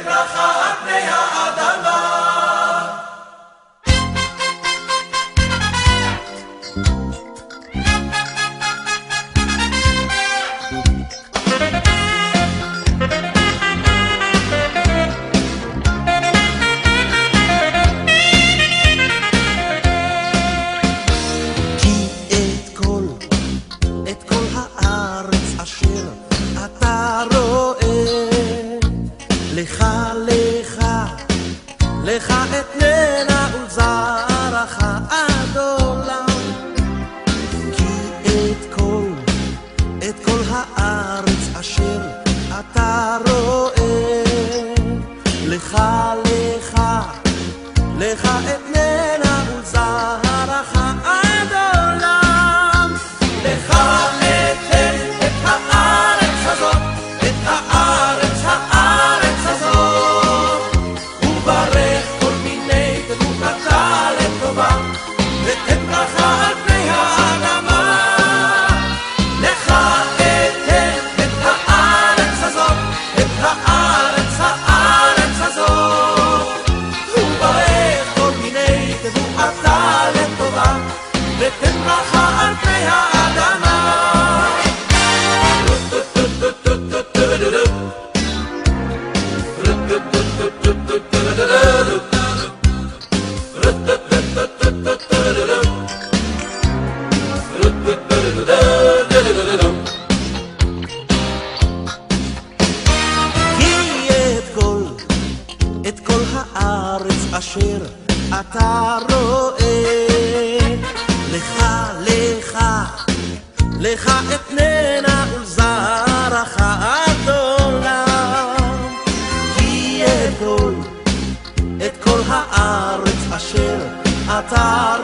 them לך, לך, לך אתננה i atar.